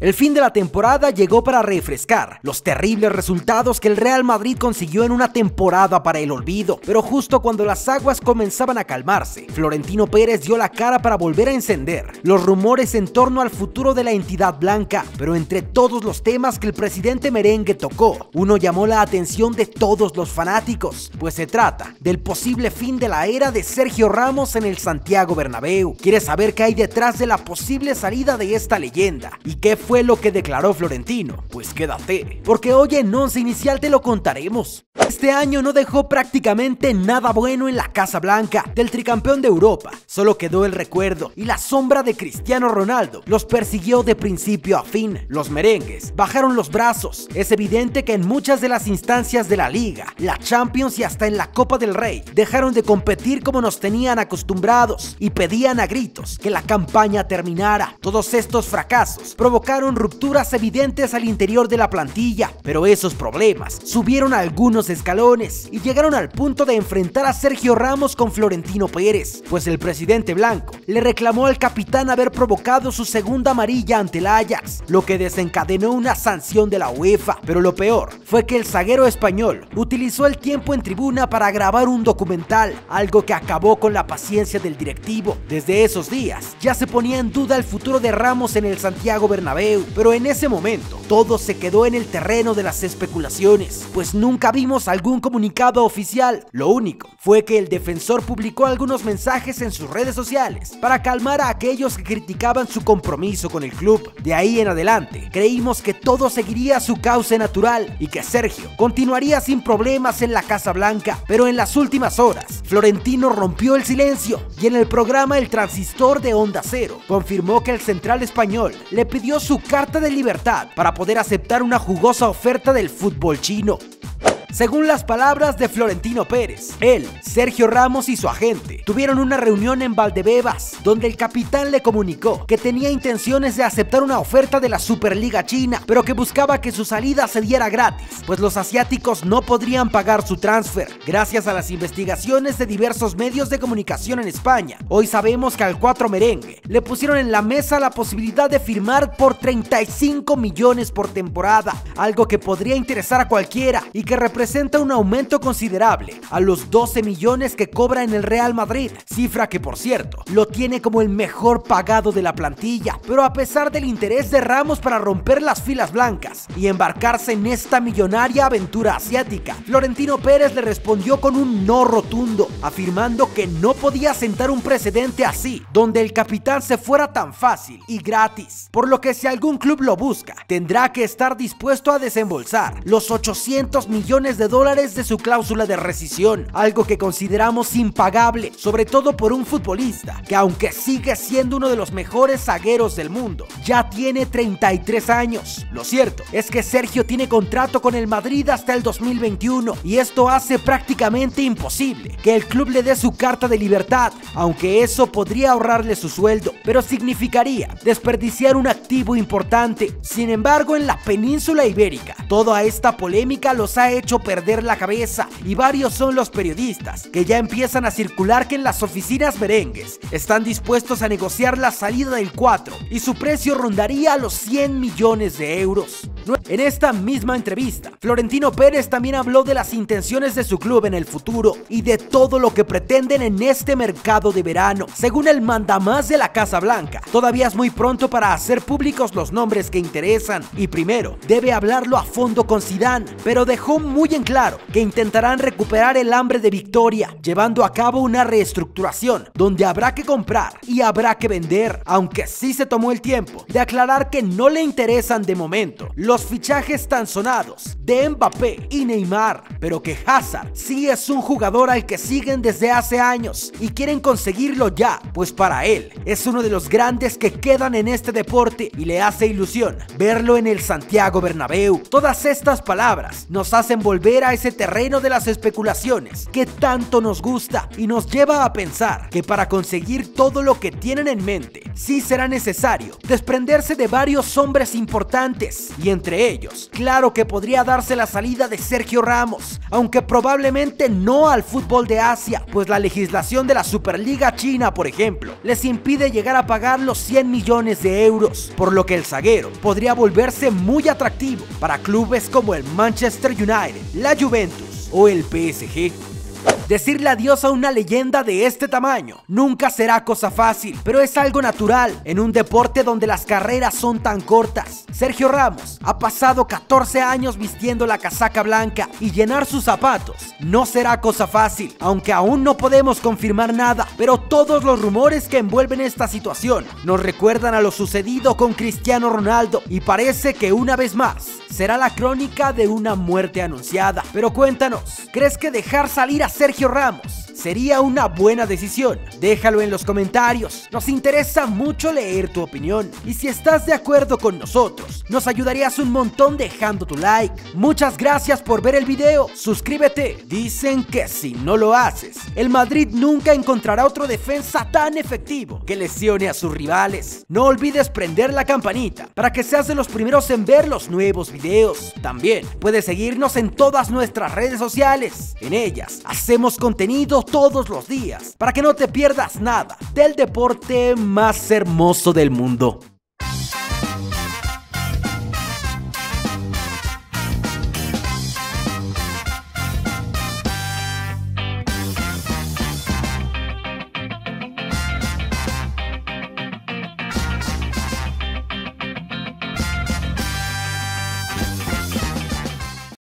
El fin de la temporada llegó para refrescar los terribles resultados que el Real Madrid consiguió en una temporada para el olvido, pero justo cuando las aguas comenzaban a calmarse, Florentino Pérez dio la cara para volver a encender los rumores en torno al futuro de la entidad blanca, pero entre todos los temas que el presidente merengue tocó, uno llamó la atención de todos los fanáticos, pues se trata del posible fin de la era de Sergio Ramos en el Santiago Bernabéu. ¿Quieres saber qué hay detrás de la posible salida de esta leyenda y qué fue lo que declaró Florentino? Pues quédate, porque hoy en Once Inicial te lo contaremos. Este año no dejó prácticamente nada bueno en la Casa Blanca del tricampeón de Europa. Solo quedó el recuerdo y la sombra de Cristiano Ronaldo los persiguió de principio a fin. Los merengues bajaron los brazos. Es evidente que en muchas de las instancias de la liga, la Champions y hasta en la Copa del Rey dejaron de competir como nos tenían acostumbrados y pedían a gritos que la campaña terminara. Todos estos fracasos provocaron rupturas evidentes al interior de la plantilla, pero esos problemas subieron algunos escalones y llegaron al punto de enfrentar a Sergio Ramos con Florentino Pérez, pues el presidente blanco le reclamó al capitán haber provocado su segunda amarilla ante el Ajax, lo que desencadenó una sanción de la UEFA. Pero lo peor fue que el zaguero español utilizó el tiempo en tribuna para grabar un documental, algo que acabó con la paciencia del directivo. Desde esos días ya se ponía en duda el futuro de Ramos en el Santiago Bernabéu, pero en ese momento todo se quedó en el terreno de las especulaciones, pues nunca vimos algún comunicado oficial. Lo único fue que el defensor publicó algunos mensajes en sus redes sociales para calmar a aquellos que criticaban su compromiso con el club. De ahí en adelante, creímos que todo seguiría su cauce natural y que Sergio continuaría sin problemas en la Casa Blanca, pero en las últimas horas, Florentino rompió el silencio y en el programa El Transistor de Onda Cero confirmó que el central español le pidió su carta de libertad para poder aceptar una jugosa oferta del fútbol chino. Según las palabras de Florentino Pérez, él, Sergio Ramos y su agente tuvieron una reunión en Valdebebas, donde el capitán le comunicó que tenía intenciones de aceptar una oferta de la Superliga China, pero que buscaba que su salida se diera gratis, pues los asiáticos no podrían pagar su transfer. Gracias a las investigaciones de diversos medios de comunicación en España, hoy sabemos que al 4 merengue le pusieron en la mesa la posibilidad de firmar por 35 millones por temporada, algo que podría interesar a cualquiera y que representa un aumento considerable a los 12 millones que cobra en el Real Madrid, cifra que por cierto lo tiene como el mejor pagado de la plantilla, pero a pesar del interés de Ramos para romper las filas blancas y embarcarse en esta millonaria aventura asiática, Florentino Pérez le respondió con un no rotundo, afirmando que no podía sentar un precedente así, donde el capitán se fuera tan fácil y gratis, por lo que si algún club lo busca, tendrá que estar dispuesto a desembolsar los 800 millones de dólares de su cláusula de rescisión, algo que consideramos impagable, sobre todo por un futbolista que aunque sigue siendo uno de los mejores zagueros del mundo, ya tiene 33 años. Lo cierto es que Sergio tiene contrato con el Madrid hasta el 2021 y esto hace prácticamente imposible que el club le dé su carta de libertad, aunque eso podría ahorrarle su sueldo, pero significaría desperdiciar un activo importante. Sin embargo, en la península ibérica, toda esta polémica los ha hecho perder la cabeza y varios son los periodistas que ya empiezan a circular que en las oficinas merengues están dispuestos a negociar la salida del 4 y su precio rondaría los 100 millones de euros. En esta misma entrevista, Florentino Pérez también habló de las intenciones de su club en el futuro y de todo lo que pretenden en este mercado de verano. Según el mandamás de la Casa Blanca, todavía es muy pronto para hacer públicos los nombres que interesan y primero debe hablarlo a fondo con Zidane, pero dejó muy en claro que intentarán recuperar el hambre de victoria, llevando a cabo una reestructuración donde habrá que comprar y habrá que vender, aunque sí se tomó el tiempo de aclarar que no le interesan de momento los fichajes tan sonados de Mbappé y Neymar, pero que Hazard sí es un jugador al que siguen desde hace años y quieren conseguirlo ya, pues para él es uno de los grandes que quedan en este deporte y le hace ilusión verlo en el Santiago Bernabéu. Todas estas palabras nos hacen volver a ese terreno de las especulaciones que tanto nos gusta y nos lleva a pensar que para conseguir todo lo que tienen en mente, sí será necesario desprenderse de varios hombres importantes y entre ellos. Claro que podría darse la salida de Sergio Ramos, aunque probablemente no al fútbol de Asia, pues la legislación de la Superliga China, por ejemplo, les impide llegar a pagar los 100 millones de euros, por lo que el zaguero podría volverse muy atractivo para clubes como el Manchester United, la Juventus o el PSG. Decirle adiós a una leyenda de este tamaño nunca será cosa fácil, pero es algo natural en un deporte donde las carreras son tan cortas. Sergio Ramos ha pasado 14 años vistiendo la casaca blanca y llenar sus zapatos no será cosa fácil, aunque aún no podemos confirmar nada, pero todos los rumores que envuelven esta situación nos recuerdan a lo sucedido con Cristiano Ronaldo y parece que una vez más será la crónica de una muerte anunciada. Pero cuéntanos, ¿crees que dejar salir a Sergio Ramos sería una buena decisión? Déjalo en los comentarios, nos interesa mucho leer tu opinión y si estás de acuerdo con nosotros, nos ayudarías un montón dejando tu like. Muchas gracias por ver el video, suscríbete. Dicen que si no lo haces, el Madrid nunca encontrará otro defensa tan efectivo que lesione a sus rivales. No olvides prender la campanita para que seas de los primeros en ver los nuevos videos. También puedes seguirnos en todas nuestras redes sociales. En ellas hacemos contenido todos los días para que no te pierdas nada del deporte más hermoso del mundo.